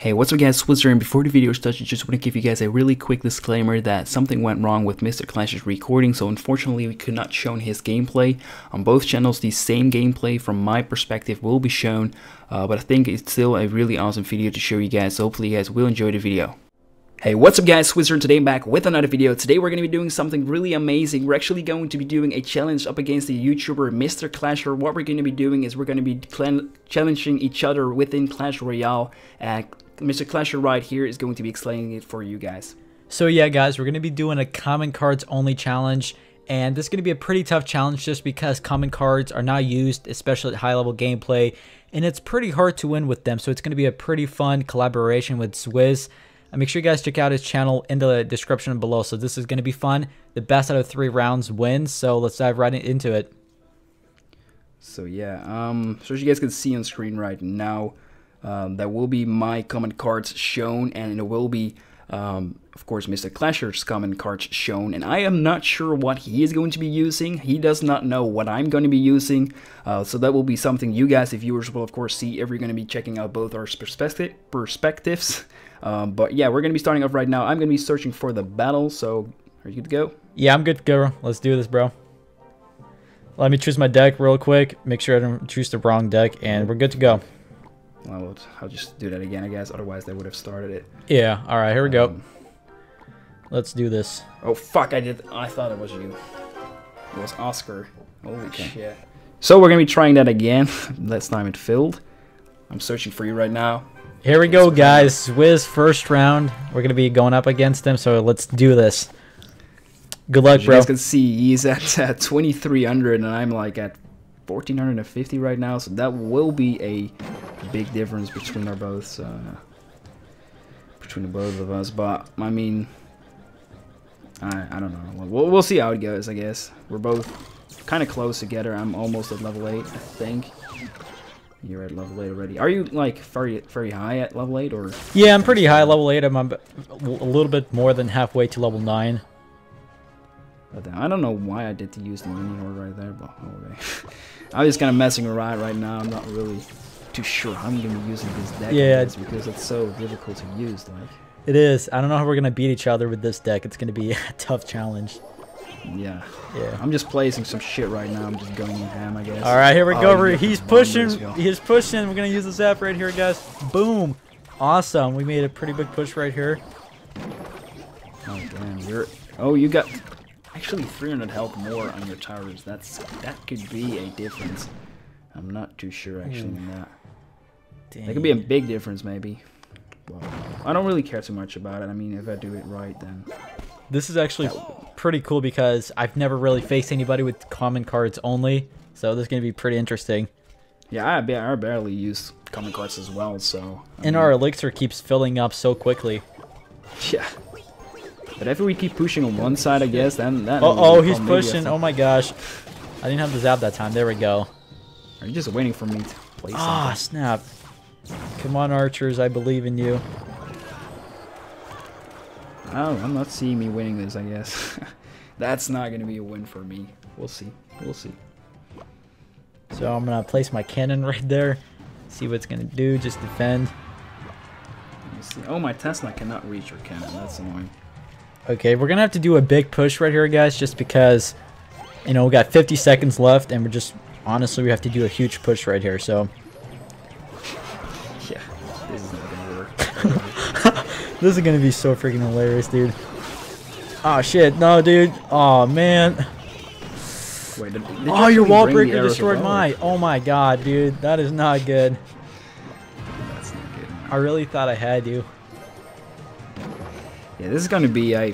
Hey, what's up guys, Swizzer, and before the video starts, I just want to give you guys a really quick disclaimer that something went wrong with Mr. Clash's recording, so unfortunately we could not show his gameplay. On both channels, the same gameplay from my perspective will be shown, uh, but I think it's still a really awesome video to show you guys, so hopefully you guys will enjoy the video. Hey, what's up guys, Swizzer today I'm back with another video. Today we're going to be doing something really amazing. We're actually going to be doing a challenge up against the YouTuber Mr. Clasher. What we're going to be doing is we're going to be challenging each other within Clash Royale. Uh, Mr. Clasher right here is going to be explaining it for you guys. So yeah guys, we're going to be doing a common cards only challenge. And this is going to be a pretty tough challenge just because common cards are not used, especially at high level gameplay. And it's pretty hard to win with them. So it's going to be a pretty fun collaboration with Zwizz. And make sure you guys check out his channel in the description below. So this is going to be fun. The best out of three rounds wins. So let's dive right into it. So yeah, um, so as you guys can see on screen right now, um, will be my common cards shown, and it will be, um, of course, Mr. Clasher's common cards shown. And I am not sure what he is going to be using. He does not know what I'm going to be using. Uh, so that will be something you guys, the viewers, will of course see if you're going to be checking out both our perspective perspectives. Um, but yeah, we're going to be starting off right now. I'm going to be searching for the battle. So are you good to go? Yeah, I'm good to go. Let's do this, bro. Let me choose my deck real quick. Make sure I don't choose the wrong deck, and we're good to go. Well, I'll just do that again, I guess. Otherwise, they would have started it. Yeah. All right. Here we go. Um, Let's do this. Oh fuck! I did. I thought it was you. It was Oscar. Holy okay. shit. So we're gonna be trying that again. Last time it failed. I'm searching for you right now. Here we go, guys. Zwizz first round. We're gonna be going up against him, so let's do this. Good luck, As bro. You guys can see he's at uh, 2,300, and I'm like at 1,450 right now. So that will be a big difference between our both, uh, between the both of us. But I mean, I I don't know. We'll we'll see how it goes. I guess we're both kind of close together. I'm almost at level eight, I think. You're at level 8 already. Are you, like, very very high at level 8, or...? Yeah, I'm pretty high level 8. I'm a little bit more than halfway to level 9. I don't know why I did to use the mini order right there, but okay. I'm just kind of messing around right now. I'm not really too sure I'm going to be using this deck yeah, because it's so difficult to use. Like It is. I don't know how we're going to beat each other with this deck. It's going to be a tough challenge. Yeah. Yeah. I'm just placing some shit right now. I'm just going in ham, I guess. All right, here we oh, go. He's pushing. He's pushing. We're going to use the zap right here, guys. Boom. Awesome. We made a pretty big push right here. Oh, damn. You're... Oh, you got actually 300 health more on your towers. That's That could be a difference. I'm not too sure, hmm. actually, in that. Dang. That could be a big difference, maybe. Well, I don't really care too much about it. I mean, if I do it right, then... This is actually pretty cool because I've never really faced anybody with common cards only. So this is going to be pretty interesting. Yeah, I, I barely use common cards as well, so... I and mean, our elixir keeps filling up so quickly. Yeah. But if we keep pushing on one side, I guess, then... then oh, oh he's pushing. Oh my gosh. I didn't have the zap that time. There we go. Are you just waiting for me to play Ah, snap. Come on, archers. I believe in you. Oh, I'm not seeing me winning this, I guess. That's not going to be a win for me. We'll see. We'll see. So I'm going to place my cannon right there. See what it's going to do. Just defend. Oh, my Tesla cannot reach your cannon. That's annoying. Okay, we're going to have to do a big push right here, guys, just because, you know, we got 50 seconds left, and we're just, honestly, we have to do a huge push right here, so... Yeah, this is not going to work. This is gonna be so freaking hilarious, dude. Oh shit, no, dude. Oh man. Wait, did, did oh, your wall breaker destroyed my. Oh my god, dude, that is not good. That's not good. I really thought I had you. Yeah, this is gonna be a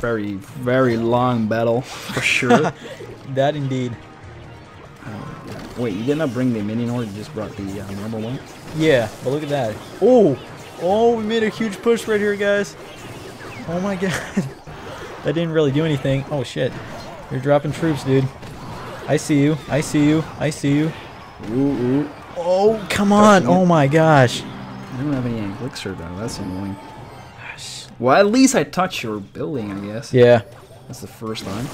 very, very long battle for sure. that indeed. Wait, you did not bring the minion or you just brought the uh, normal one? Yeah, but look at that. Oh, Oh, we made a huge push right here, guys. Oh my god. that didn't really do anything. Oh shit. You're dropping troops, dude. I see you. I see you. I see you. Ooh, ooh. Oh, come on. Oh my gosh. I don't have any elixir though. That's annoying. Well, at least I touched your building, I guess. Yeah. That's the first time.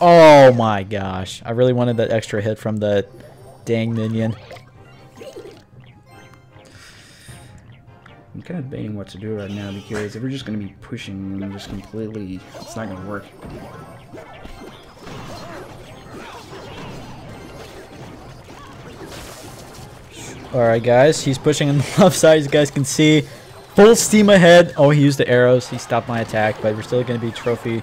Oh my gosh. I really wanted that extra hit from the dang minion. I'm kind of debating what to do right now because if we're just going to be pushing and just completely, it's not going to work. Alright guys, he's pushing on the left side as you guys can see. Full steam ahead. Oh, he used the arrows. He stopped my attack, but we're still going to be trophy.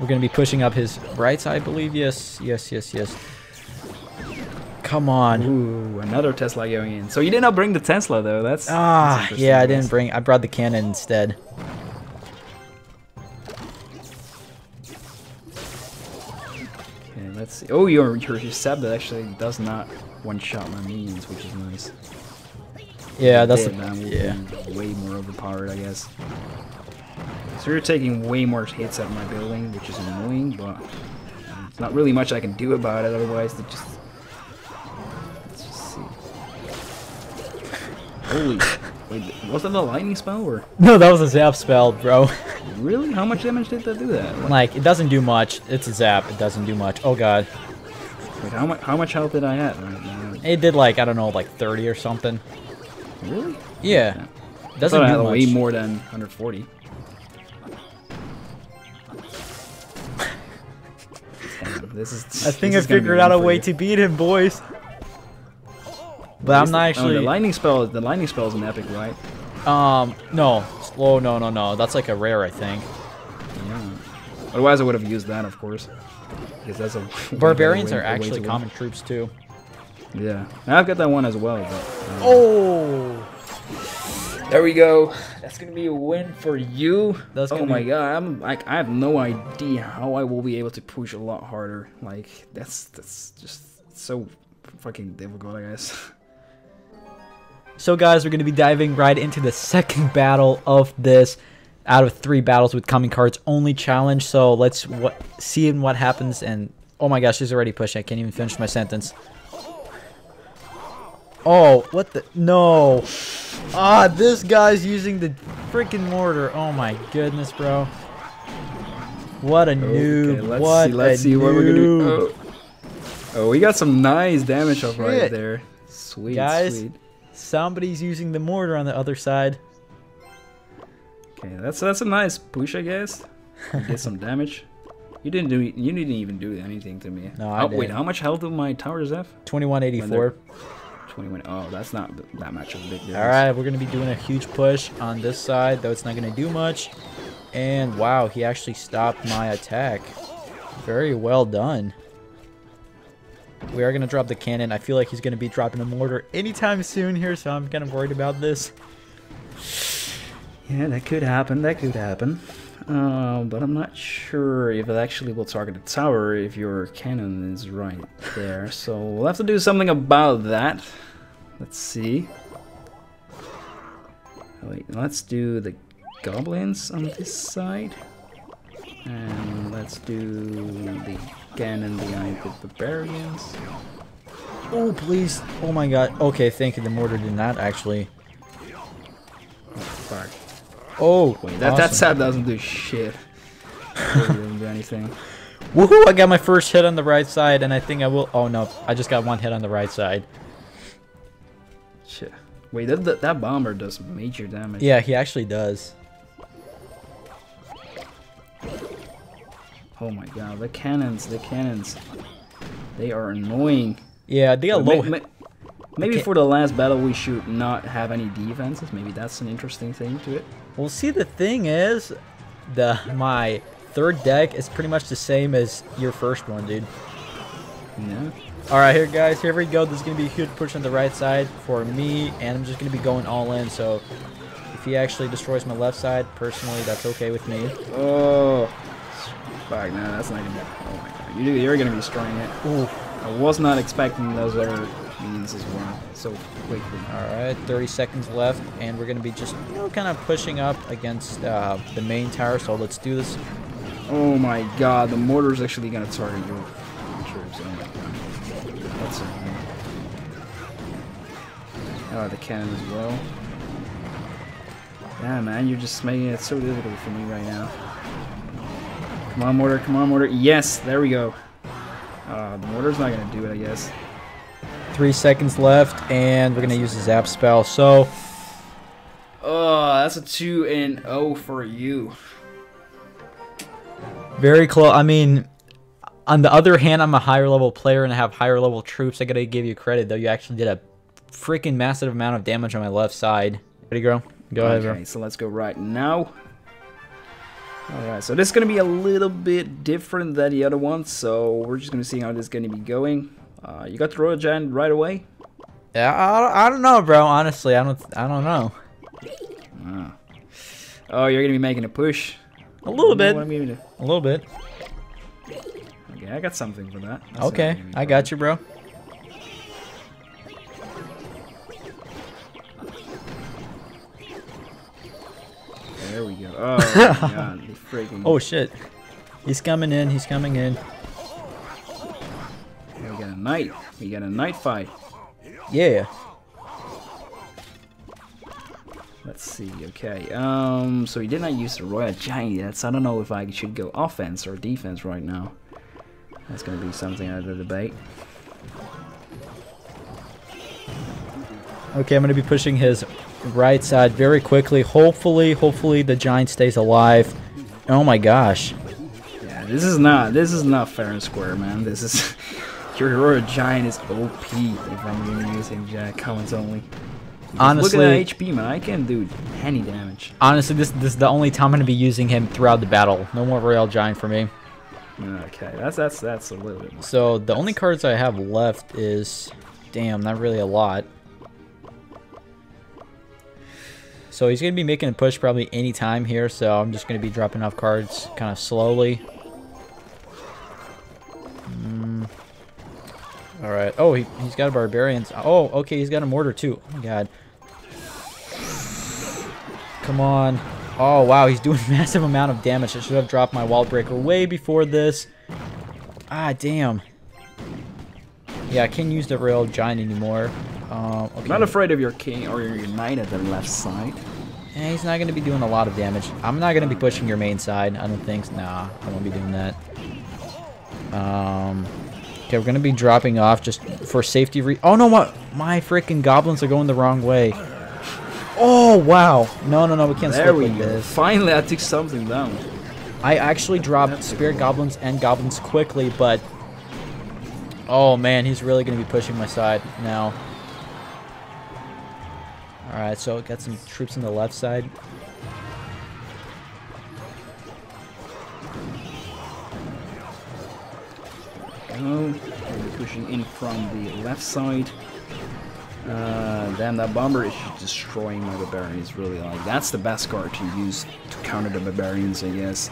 We're going to be pushing up his right side, I believe. Yes, yes, yes, yes. Come on. Ooh, another Tesla going in. So you did not bring the Tesla though. That's ah, that's yeah. I didn't bring. I brought the cannon instead. Okay, let's see. Oh, your your Seb actually does not one shot my minions, which is nice. Yeah, that's did, man. yeah. way more overpowered, I guess. So you're taking way more hits at my building, which is annoying, but it's not really much I can do about it. Otherwise, it just Holy. Wait, was that the lightning spell or? No, that was a zap spell, bro. Really? How much damage did that do that? Like, it doesn't do much. It's a zap. It doesn't do much. Oh god. Wait, how much how much health did I have? It did like I don't know, like 30 or something. Really? Yeah. yeah. Doesn't I do much. way more than 140. Damn, this is. I think I figured out a way to beat him, boys. But I'm not actually. Oh, the lightning spell. The lightning spell is an epic, right? Um, no. Oh, no, no, no. That's like a rare, I think. Yeah. Otherwise, I would have used that, of course. Because that's a. Barbarians are actually common troops too. Yeah, I've got that one as well. But, um, oh. There we go. That's gonna be a win for you. That's oh my god, I'm like I have no idea how I will be able to push a lot harder. Like that's that's just so fucking difficult, I guess. So guys, we're going to be diving right into the second battle of this out of three battles with coming cards only challenge. So let's what, see what happens. And oh my gosh, she's already pushing. I can't even finish my sentence. Oh, what the? No. Ah, this guy's using the freaking mortar. Oh my goodness, bro. What a noob. Okay, let's what see, let's see noob. what we're gonna do. Oh. oh. we got some nice damage up right there. Sweet, Guys, sweet. Somebody's using the mortar on the other side. Okay, that's that's a nice push, I guess. Get some damage. You didn't do. You didn't even do anything to me. No, I oh, did. Wait, how much health do my towers have? Twenty-one eighty-four. Twenty-one. Oh, that's not that much of a big difference. All right, we're gonna be doing a huge push on this side, though it's not gonna do much. And wow, he actually stopped my attack. Very well done. We are going to drop the cannon. I feel like he's going to be dropping a mortar anytime soon here, so I'm kind of worried about this. Yeah, that could happen. That could happen. Uh, but I'm not sure if it actually will target the tower if your cannon is right there. So we'll have to do something about that. Let's see. Wait, let's do the goblins on this side. And let's do the behind the barbarians. Oh, please. Oh my god. Okay, thank you. The mortar did not actually. Oh, fuck. Oh, Wait, that, awesome. that zap doesn't do shit. doesn't do anything. Woohoo! I got my first hit on the right side, and I think I will. Oh no, I just got one hit on the right side. Shit. Wait, that, that, that bomber does major damage. Yeah, he actually does. Oh my god, the cannons, the cannons. They are annoying. Yeah, they are low. maybe for the last battle we should not have any defenses. Maybe that's an interesting thing to it. Well, see, the thing is, the my third deck is pretty much the same as your first one, dude. Yeah. All right, here, guys. Here we go. There's gonna be a huge push on the right side for me, and I'm just gonna be going all in. So, if he actually destroys my left side, personally, that's okay with me. Oh. Fuck, no, that's not gonna. Oh my god, you, you're gonna be destroying it. Ooh. I was not expecting those other means as well so quickly. All right, 30 seconds left, and we're gonna be just you know kind of pushing up against uh, the main tower. So let's do this. Oh my god, the mortar is actually gonna target your troops. Oh my god, that's. Oh, the cannon as well. Yeah, man, you're just making it so difficult for me right now. Come on, mortar. Come on, mortar. Yes, there we go. Uh, the mortar's not going to do it, I guess. Three seconds left, and we're going to use the zap spell. So, Oh, that's a 2 and 0 for you. Very close. I mean, on the other hand, I'm a higher level player and I have higher level troops. I gotta give you credit though. You actually did a freaking massive amount of damage on my left side. Ready, girl? Go ahead, bro. Okay, so let's go right now. Alright, so this is going to be a little bit different than the other one, so we're just going to see how this is going to be going. Uh, you got the Royal Giant right away? Yeah, I, I don't know, bro. Honestly, I don't I don't know. Ah. Oh, you're going to be making a push. A little bit. What I'm gonna. A little bit. Okay, I got something for that. That's Okay, I got you, bro. There we go. Oh god, freaking. Oh shit. He's coming in. He's coming in. we got a knight. We got a knight fight. Yeah. Let's see. Okay. Um. So he did not use the Royal Giant yet. So I don't know if I should go offense or defense right now. That's gonna be something out of the debate. Okay, I'm gonna be pushing his right side very quickly. Hopefully, hopefully the giant stays alive. Oh my gosh. Yeah. This is not. This is not fair and square, man. This is. Your Royal Giant is OP if I'm gonna be using Jack comments only. Honestly- look at that HP, man. I can't do any damage. Honestly, this this is the only time I'm gonna be using him throughout the battle. No more Royal Giant for me. Okay, that's that's that's a little bit more. So the only cards I have left is, damn, not really a lot. So he's gonna be making a push probably any time here. So I'm just gonna be dropping off cards kind of slowly. Mm. All right. Oh, he, he's got a barbarians. Oh, okay. He's got a mortar too. Oh my god. Come on. Oh, wow. He's doing massive amount of damage. I should have dropped my wall breaker way before this. Ah, damn. Yeah, I can't use the Royal Giant anymore. Um, okay. Not afraid of your king or your knight at the left side. Eh, he's not going to be doing a lot of damage. I'm not going to be pushing your main side. I don't think. Nah, I won't be doing that. Um, okay, we're going to be dropping off just for safety re- Oh, no, what? My freaking goblins are going the wrong way. Oh, wow. No, no, no, we can't There slip we like go. this. Finally, I took something down. I actually dropped spirit goblins and goblins quickly, but... Oh, man, he's really going to be pushing my side now. Alright, so got some troops on the left side. Go. We're pushing in from the left side. Uh, damn, that bomber is just destroying my barbarians. Really, like that's the best card to use to counter the barbarians, I guess.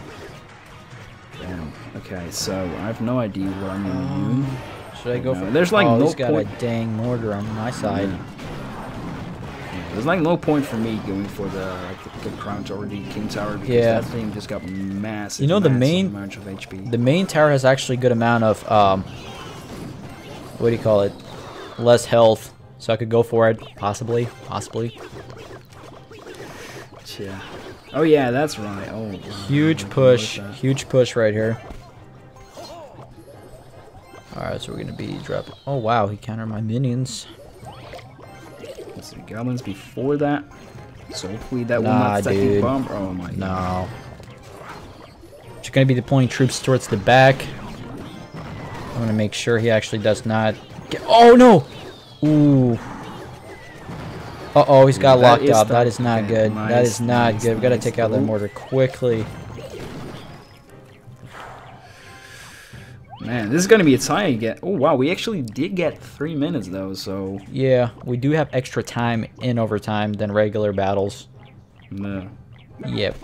Damn. Okay, so I have no idea what I'm gonna do. Should I go No, for... there's, like, oh, no he's got point- a dang mortar on my side. There's like no point for me going for the like, the, the crown tower, the king tower, because Yeah. that thing just got massive. You know, the main- amount of HP. The main tower has actually a good amount of, um... What do you call it? Less health. So I could go for it. Possibly. Possibly. yeah. Oh yeah, that's right. Oh. Huge push. Huge push right here. Alright, so we're gonna be dropping. Oh wow, he countered my minions. Let's goblins before that. So hopefully that will Nah, not stack the dude. bomb. Oh my god. No. Just gonna be deploying troops towards the back. I'm gonna make sure he actually does not get. Oh no! Ooh. Uh oh, he's got Yeah, locked is up. the- That is not okay, good. that nice, is not nice, good. We gotta nice. take out that mortar quickly. Man, this is gonna be a tie again. Oh wow, we actually did get three minutes though. So Yeah, we do have extra time in overtime than regular battles. no. Yep.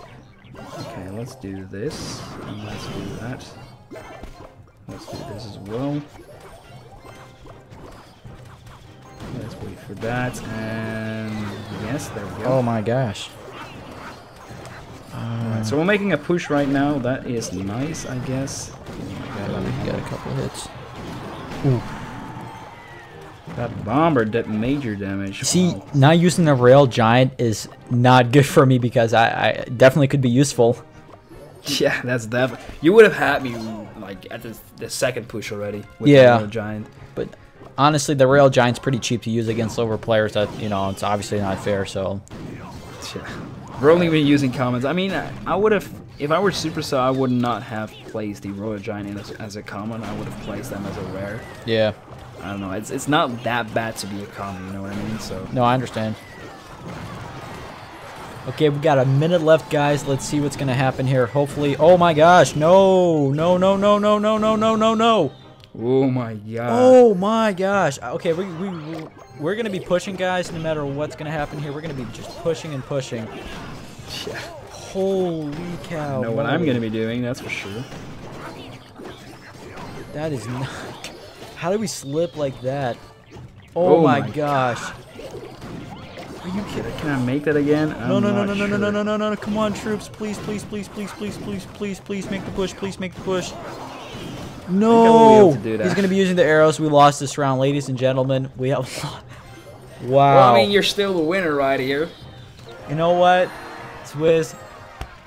Okay, let's do this. And let's do that. Let's do this as well. Let's wait for that. And yes, there we go. Oh my gosh. Alright, so we're making a push right now. That is nice, I guess. Got a couple hits. That bomber did major damage. See, Wow. not using the Royal Giant is not good for me because I, I definitely could be useful. Yeah, that's definitely. You would have had me like at the, the second push already. With Yeah. The Royal giant. But honestly, the Royal Giant's pretty cheap to use against lower players. That you know, it's obviously not fair. So Yeah. We're only been using commons. I mean, I would have, if I were Supercell, I would not have placed the Royal Giant as, as a common. I would have placed them as a rare. Yeah. I don't know. It's it's not that bad to be a common. You know what I mean? So. No, I understand. Okay, we got a minute left, guys. Let's see what's gonna happen here. Hopefully, oh my gosh, no, no, no, no, no, no, no, no, no, no. Oh my god. Oh my gosh. Okay, we we we're gonna be pushing, guys. No matter what's gonna happen here, we're gonna be just pushing and pushing. Yeah. Holy cow. I know what I'm gonna be doing. That's for sure. That is not. How do we slip like that? Oh, Oh my, my gosh. Are you kidding? Can I make that again? No, I'm no, no, not no, no, no, no, no, no, no, no. Come on, troops. Please, please, please, please, please, please, please, please make the push. Please make the push. No! be able to. He's going to be using the arrows. We lost this round, ladies and gentlemen. We have. wow. Well, I mean, you're still the winner right here. you know what? Zwizz,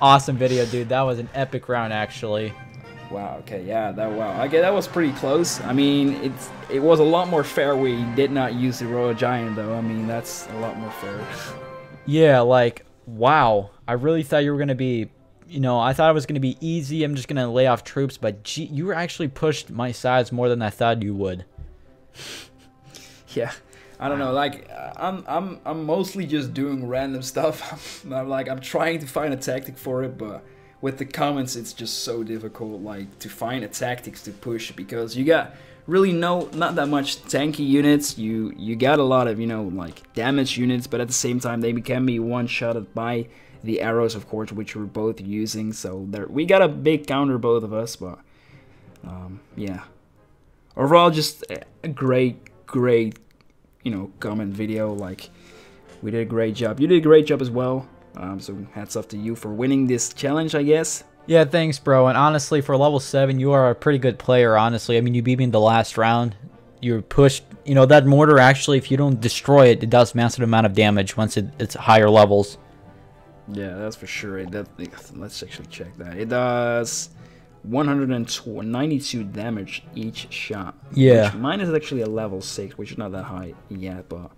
awesome video, dude. That was an epic round, actually. Wow. Okay. Yeah. That. Wow. Okay. That was pretty close. I mean, it's it was a lot more fair. We did not use the Royal Giant though. I mean, that's a lot more fair. Yeah, like, wow. I really thought you were going to be, you know, I thought it was going to be easy. I'm just going to lay off troops, but gee, you were actually pushed my sides more than I thought you would. Yeah. I don't know. Like, I'm I'm I'm mostly just doing random stuff. I'm like I'm trying to find a tactic for it, but with the comments, it's just so difficult. Like to find a tactics to push because you got really no not that much tanky units. You you got a lot of you know like damage units, but at the same time they can be one shotted by the arrows, of course, which we're both using. So there we got a big counter both of us, but um, yeah. Overall, just a great, great, you know, comment video. Like we did a great job. You did a great job as well. Um, so hats off to you for winning this challenge, I guess. Yeah, thanks, bro. And honestly, for level 7, you are a pretty good player, honestly. I mean, you beat me in the last round. You're pushed. You know, that mortar, actually, if you don't destroy it, it does massive amount of damage once it, it's higher levels. Yeah, that's for sure. It does, let's actually check that. It does 192 damage each shot. Yeah. Which mine is actually a level 6, which is not that high yet, but...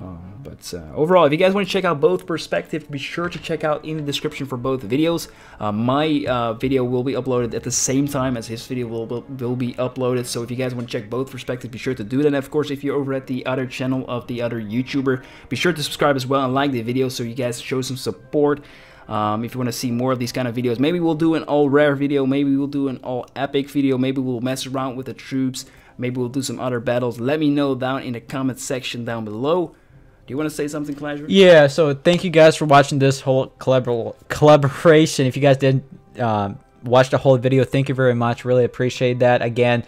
Um, but uh, overall, if you guys want to check out both perspectives, be sure to check out in the description for both videos. Uh, my uh, video will be uploaded at the same time as his video will, will be uploaded. So if you guys want to check both perspectives, be sure to do that. And of course, if you're over at the other channel of the other YouTuber, be sure to subscribe as well and like the video so you guys show some support. Um, if you want to see more of these kind of videos, maybe we'll do an all rare video, maybe we'll do an all epic video, maybe we'll mess around with the troops, maybe we'll do some other battles. Let me know down in the comment section down below. Do you want to say something, Clash? Yeah, so thank you guys for watching this whole collabor collaboration. If you guys didn't um, watch the whole video, thank you very much. Really appreciate that. Again,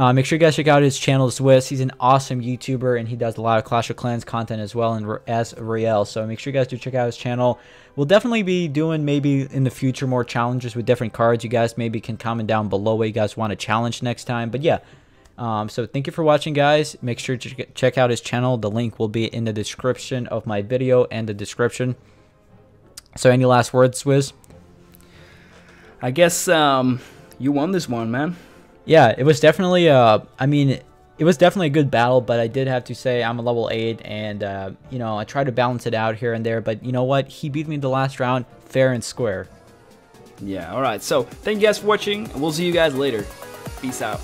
uh, make sure you guys check out his channel, Zwizz. He's an awesome YouTuber, and he does a lot of Clash of Clans content as well, and as Riel. So make sure you guys do check out his channel. We'll definitely be doing maybe in the future more challenges with different cards. You guys maybe can comment down below what you guys want to challenge next time. But yeah, um, so thank you for watching, guys. Make sure to check out his channel. The link will be in the description of my video and the description. So any last words, Zwizz? I guess um, you won this one, man. Yeah, it was definitely, uh, I mean, it was definitely a good battle, but I did have to say I'm a level 8, and, uh, you know, I tried to balance it out here and there, but you know what? He beat me in the last round, fair and square. Yeah, alright. So, thank you guys for watching, and we'll see you guys later. Peace out.